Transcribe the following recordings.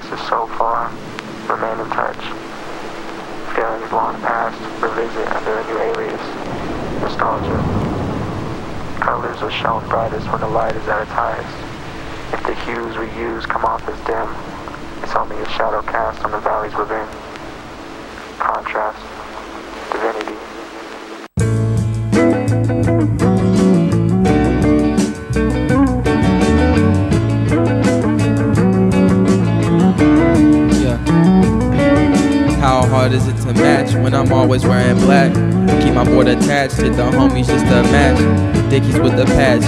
places so far remain in touch. Feelings long past revisit under a new alias. Nostalgia. Colors are shown brightest when the light is at its highest. If the hues we use come off as dim, it's only a shadow cast on the valleys within. Contrast. Divinity. How hard is it to match when I'm always wearing black? Keep my board attached to the homies just to match. Dickies with the patch.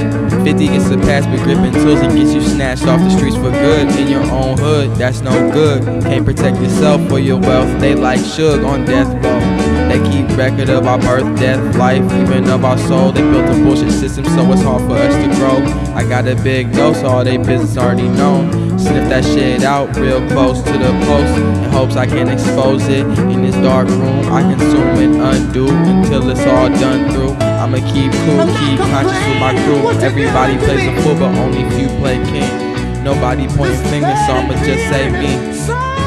50 gets the patch, but gripping tools and gets you snatched off the streets for good. In your own hood, that's no good. Can't protect yourself or your wealth. They like Suge on death row. They keep record of our birth, death, life, even of our soul. They built a bullshit system, so it's hard for us to grow. I got a big dose, all they business already known. Sniff that shit out real close to the post hopes I can expose it in this dark room. I consume and undo until it's all done through. I'ma keep cool, keep conscious with my crew. Everybody plays a fool, but only few play king. Nobody pointing fingers, so I'ma just say me.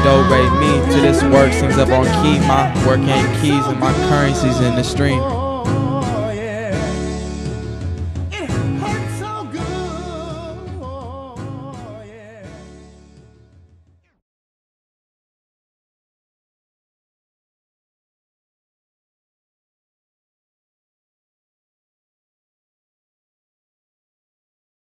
do rate me to this work sings up on key. My work ain't keys and my currency's in the stream.